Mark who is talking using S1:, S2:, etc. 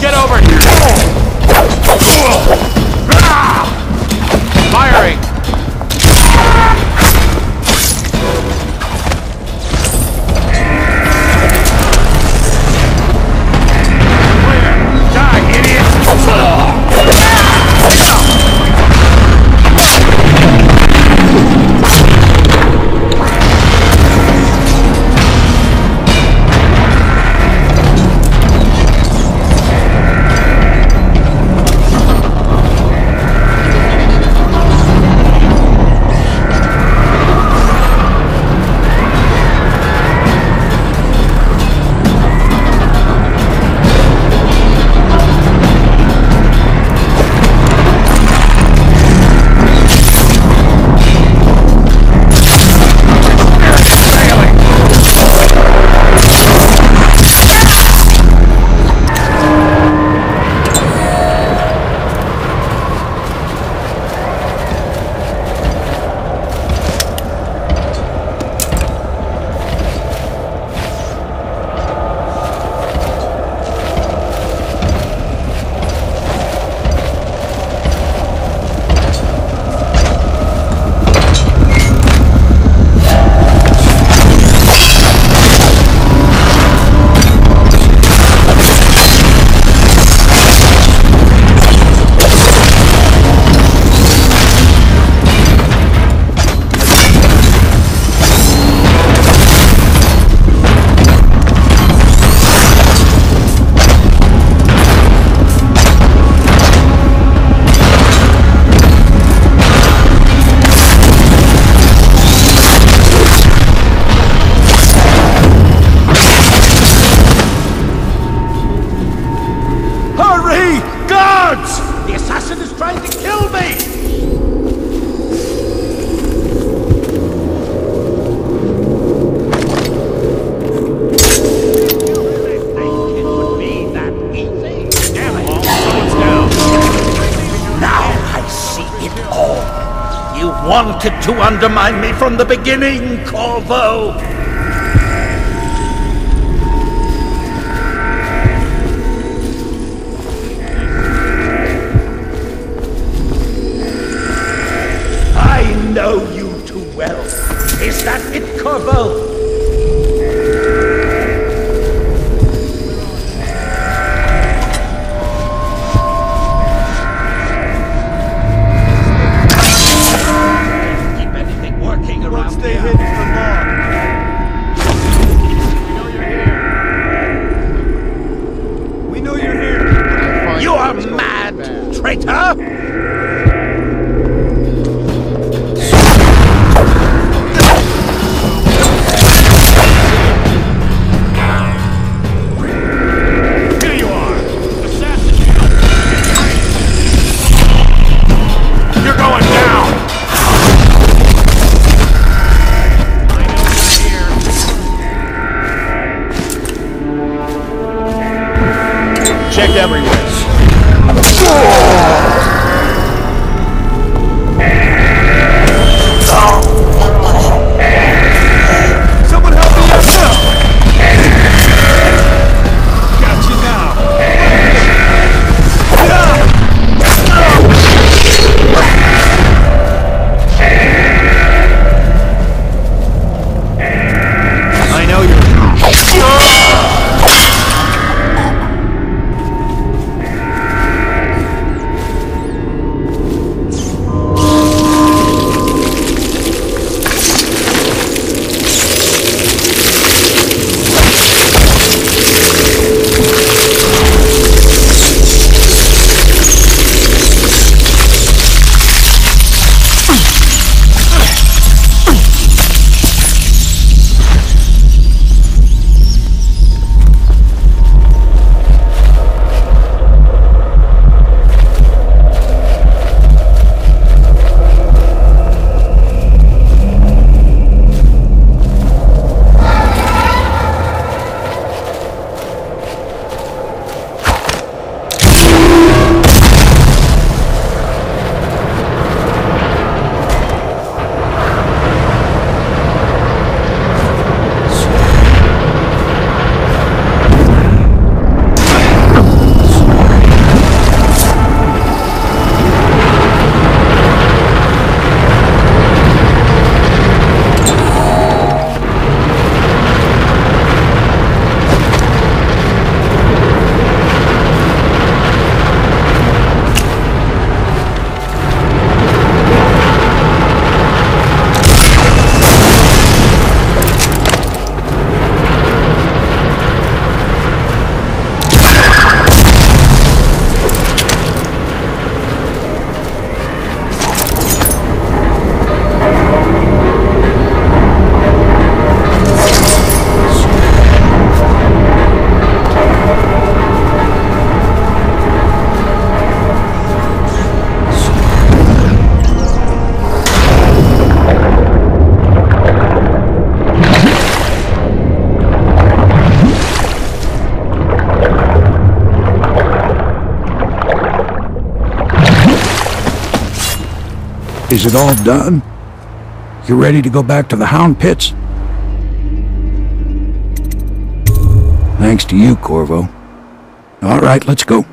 S1: Get over here! Trying to kill me!
S2: Now I see it all. You wanted to undermine me from the beginning, Corvo.
S1: Stay
S2: here.
S1: hidden Checked everywhere.
S3: Is it all done? You ready to go back to the Hound Pits? Thanks to you, Corvo. All right, let's go.